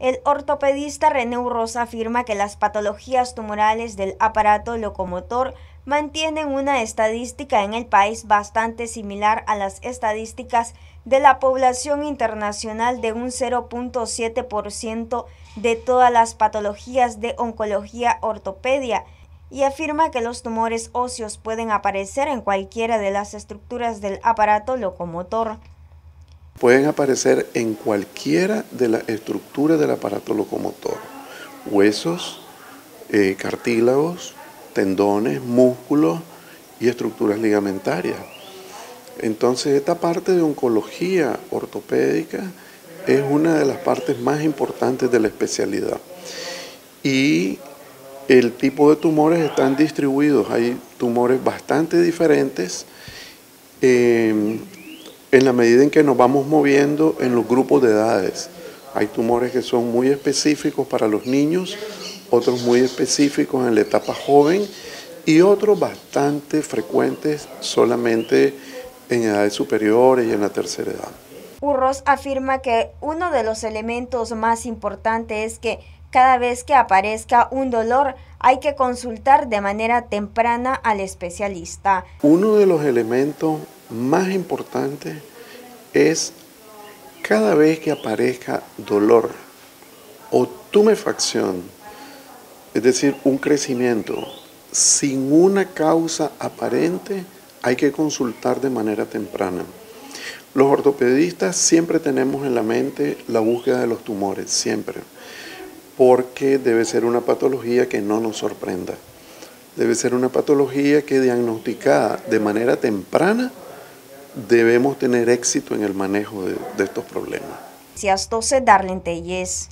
El ortopedista René Urrosa afirma que las patologías tumorales del aparato locomotor mantienen una estadística en el país bastante similar a las estadísticas de la población internacional de un 0.7% de todas las patologías de oncología ortopedia y afirma que los tumores óseos pueden aparecer en cualquiera de las estructuras del aparato locomotor pueden aparecer en cualquiera de las estructuras del aparato locomotor. Huesos, eh, cartílagos, tendones, músculos y estructuras ligamentarias. Entonces esta parte de oncología ortopédica es una de las partes más importantes de la especialidad. Y el tipo de tumores están distribuidos, hay tumores bastante diferentes. Eh, en la medida en que nos vamos moviendo en los grupos de edades. Hay tumores que son muy específicos para los niños, otros muy específicos en la etapa joven y otros bastante frecuentes solamente en edades superiores y en la tercera edad. Urros afirma que uno de los elementos más importantes es que cada vez que aparezca un dolor hay que consultar de manera temprana al especialista. Uno de los elementos más importante es cada vez que aparezca dolor o tumefacción, es decir, un crecimiento sin una causa aparente, hay que consultar de manera temprana. Los ortopedistas siempre tenemos en la mente la búsqueda de los tumores, siempre, porque debe ser una patología que no nos sorprenda. Debe ser una patología que diagnosticada de manera temprana debemos tener éxito en el manejo de, de estos problemas. Gracias, Darlene Telles.